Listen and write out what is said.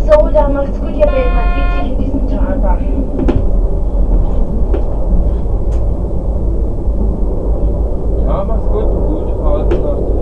so, da macht's gut, ihr Welt. Man sieht sich in diesem Theater. Ja, macht's gut. Gute Fahrt.